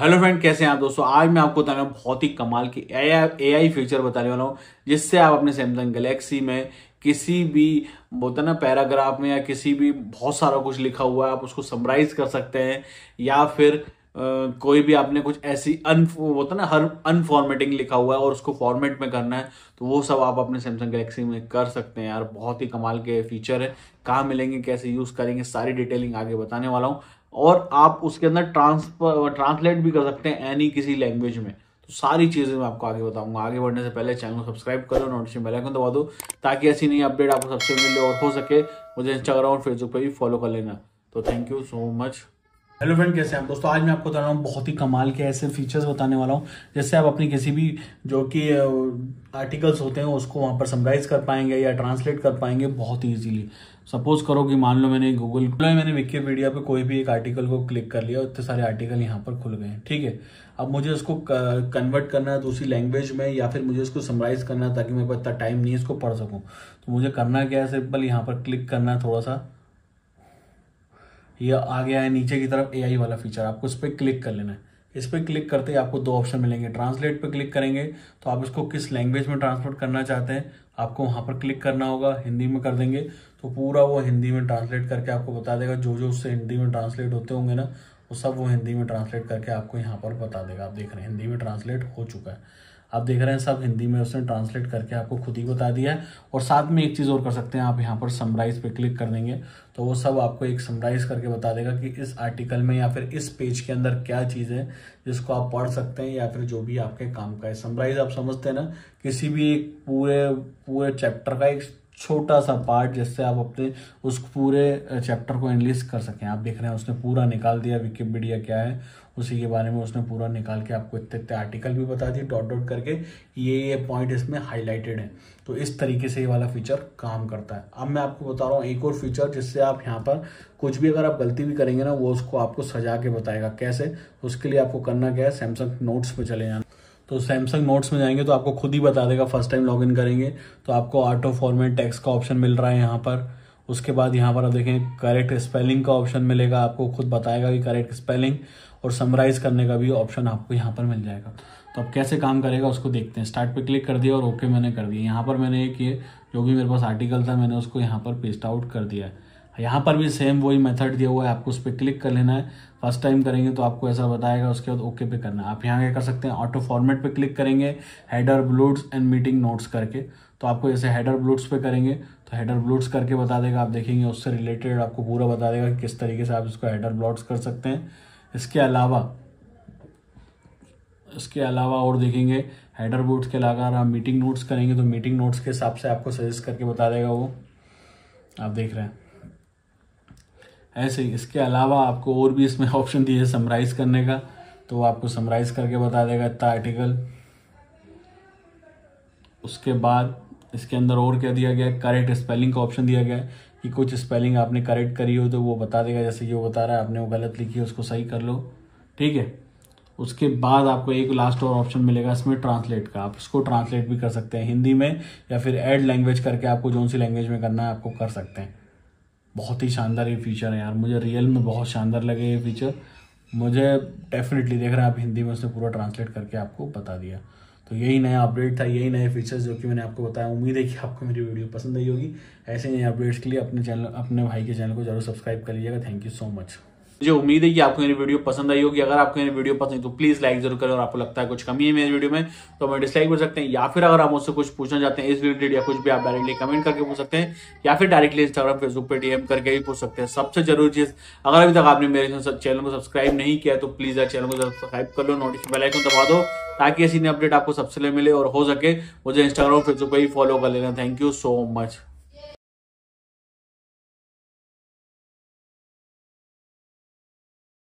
Hello friend, कैसे हैं आप दोस्तों? आज मैं आपको बताने बहुत ही कमाल की ए आई फीचर बताने वाला हूँ, जिससे आप अपने सैमसंग गैलेक्सी में किसी भी, बोलते ना पैराग्राफ में या किसी भी बहुत सारा कुछ लिखा हुआ है, आप उसको समराइज कर सकते हैं, या फिर कोई भी आपने कुछ ऐसी अन होता ना, हर अनफॉर्मेटिंग लिखा हुआ है और उसको फॉर्मेट में करना है तो वो सब आप अपने सैमसंग गैलेक्सी में कर सकते हैं यार। बहुत ही कमाल के फीचर है। कहाँ मिलेंगे, कैसे यूज़ करेंगे, सारी डिटेलिंग आगे बताने वाला हूँ। और आप उसके अंदर ट्रांसफ़र ट्रांसलेट भी कर सकते हैं एनी किसी लैंग्वेज में। तो सारी चीज़ें मैं आपको आगे बताऊँगा। आगे बढ़ने से पहले चैनल को सब्सक्राइब करो नोटिफिकेशन बेल आइकन दबा दो, ताकि ऐसी नई अपडेट आपको सबसे मिले और हो सके। मुझे इंस्टाग्राम और फेसबुक पर भी फॉलो कर लेना। तो thank you so much hello friend कैसे हैं दोस्तों, आज मैं आपको बता रहा हूँ बहुत ही कमाल के ऐसे फीचर्स बताने वाला हूँ। जिससे आप अपनी किसी भी जो कि आर्टिकल्स होते हैं, उसको वहाँ पर समराइज कर पाएँगे या ट्रांसलेट कर पाएँगे बहुत ही इजीली सपोज़ करो कि मान लो मैंने गूगल मैंने विकीपीडिया पे कोई भी एक आर्टिकल को क्लिक कर लिया इतने सारे आर्टिकल यहाँ पर खुल गए हैं, ठीक है? अब मुझे उसको कन्वर्ट करना है दूसरी लैंग्वेज में या फिर मुझे उसको समराइज करना है ताकि मेरे इतना टाइम नहीं है इसको पढ़ सकूँ। तो मुझे करना क्या है? सिंपल यहाँ पर क्लिक करना है थोड़ा सा। ये आ गया है नीचे की तरफ़ एआई वाला फीचर आपको इस पर क्लिक कर लेना है। इस पर क्लिक करते ही आपको दो ऑप्शन मिलेंगे। ट्रांसलेट पे क्लिक करेंगे तो आप इसको किस लैंग्वेज में ट्रांसलेट करना चाहते हैं, आपको वहाँ पर क्लिक करना होगा, हिंदी में कर देंगे। तो पूरा वो हिंदी में ट्रांसलेट करके आपको बता देगा। जो जो उससे हिंदी में ट्रांसलेट होते होंगे ना, वो सब वो हिंदी में ट्रांसलेट करके आपको यहाँ पर बता देगा। आप देख रहे हैं, हिंदी में ट्रांसलेट हो चुका है। आप देख रहे हैं सब हिंदी में उसने ट्रांसलेट करके आपको खुद ही बता दिया है। और साथ में एक चीज़ और कर सकते हैं, आप यहाँ पर समराइज पे क्लिक कर देंगे। तो वो सब आपको एक समराइज करके बता देगा कि इस आर्टिकल में या फिर इस पेज के अंदर क्या चीज़ है, जिसको आप पढ़ सकते हैं या फिर जो भी आपके काम का है। समराइज आप समझते हैं ना, किसी भी एक पूरे पूरे चैप्टर का एक छोटा सा पार्ट जिससे आप अपने उस पूरे चैप्टर को एनालिस कर सकें। आप देख रहे हैं उसने पूरा निकाल दिया विकीपीडिया क्या है, उसी के बारे में उसने पूरा निकाल के आपको इतने इतने आर्टिकल भी बता दिए डॉट डॉट करके ये ये पॉइंट इसमें हाईलाइटेड है। तो इस तरीके से ये वाला फीचर काम करता है। अब मैं आपको बता रहा हूँ एक और फीचर जिससे आप यहाँ पर कुछ भी अगर आप गलती भी करेंगे ना, वो उसको आपको सजा के बताएगा। कैसे? उसके लिए आपको करना क्या है सैमसंग नोट्स पर चले जाना। तो सैमसंग नोट्स में जाएँगे तो आपको खुद ही बता देगा फ़र्स्ट टाइम लॉगिन करेंगे। तो आपको ऑटो फॉर्मेट टेक्स्ट का ऑप्शन मिल रहा है यहाँ पर। उसके बाद यहाँ पर आप देखें करेक्ट स्पेलिंग का ऑप्शन मिलेगा। आपको खुद बताएगा कि करेक्ट स्पेलिंग और समराइज करने का भी ऑप्शन आपको यहाँ पर मिल जाएगा। तो अब कैसे काम करेगा उसको देखते हैं। स्टार्ट पे क्लिक कर दिया और ओके मैंने कर दिया। यहाँ पर मैंने एक ये जो भी मेरे पास आर्टिकल था, मैंने उसको यहाँ पर पेस्ट आउट कर दिया है। यहाँ पर भी सेम वही मेथड दिया हुआ है, आपको उस पर क्लिक कर लेना है। फ़र्स्ट टाइम करेंगे तो आपको ऐसा बताएगा, उसके बाद ओके पे करना है। आप यहाँ क्या कर सकते हैं ऑटो फॉर्मेट पे क्लिक करेंगे हेडर ब्लूड्स एंड मीटिंग नोट्स करके। तो आपको जैसे हेडर ब्लूड्स पे करेंगे तो हेडर ब्लूड्स करके बता देगा, आप देखेंगे उससे रिलेटेड आपको पूरा बता देगा कि किस तरीके से आप इसको हेडर ब्लॉड्स कर सकते हैं। इसके अलावा इसके अलावा और देखेंगे हेडर बोर्ड्स के अलावा आप मीटिंग नोट्स करेंगे तो मीटिंग नोट्स के हिसाब से आपको सजेस्ट करके बता देगा वो। आप देख रहे हैं। ऐसे ही, इसके अलावा आपको और भी इसमें ऑप्शन दिए समराइज करने का तो आपको समराइज करके बता देगा इतना आर्टिकल उसके बाद इसके अंदर और क्या दिया गया करेक्ट स्पेलिंग का ऑप्शन दिया गया है कि कुछ स्पेलिंग आपने करेक्ट करी हो तो वो बता देगा, जैसे वो बता रहा है, आपने वो गलत लिखी है, उसको सही कर लो। ठीक है? उसके बाद आपको एक लास्ट और ऑप्शन मिलेगा इसमें ट्रांसलेट का। आप इसको ट्रांसलेट भी कर सकते हैं हिंदी में या फिर एड लैंग्वेज करके आपको जो सी लैंग्वेज में करना है, आपको कर सकते हैं। बहुत ही शानदार ये फीचर है यार। मुझे रियल में बहुत शानदार लगे ये फीचर मुझे डेफिनेटली देख रहे हैं, आप हिंदी में उसने पूरा ट्रांसलेट करके आपको बता दिया। तो यही नया अपडेट था, यही नए फीचर्स जो कि मैंने आपको बताया। उम्मीद है कि आपको मेरी वीडियो पसंद आई होगी। ऐसे नए अपडेट्स के लिए अपने चैनल अपने भाई के चैनल को ज़रूर सब्सक्राइब कर लीजिएगा। थैंक यू सो मच मुझे उम्मीद है कि आपको मेरी वीडियो पसंद आई होगी। अगर आपको मेरी वीडियो पसंद है तो प्लीज़ लाइक ज़रूर करें और आपको लगता है कुछ कमी है मेरी वीडियो में तो मैं डिसलाइक कर सकते हैं, या फिर अगर आप मुझसे कुछ पूछना चाहते हैं इस रिलेटेड या कुछ भी, आप डायरेक्टली कमेंट करके पूछ सकते हैं, या फिर डायरेक्टली इंस्टाग्राम फेसबुक पे डीएम करके भी पूछ सकते हैं। सबसे ज़रूरी चीज़, अगर अभी तक आपने मेरे चैनल को सब्सक्राइब नहीं किया तो प्लीज़ यार चैनल को सब्सक्राइब कर लो नोटिफिकेशन बेल आइकन दबा दो, ताकि ऐसी अपडेट आपको सबसे मिले और हो सके। मुझे इंस्टाग्राम फेसबुक पर ही फॉलो कर लेना। Thank you so much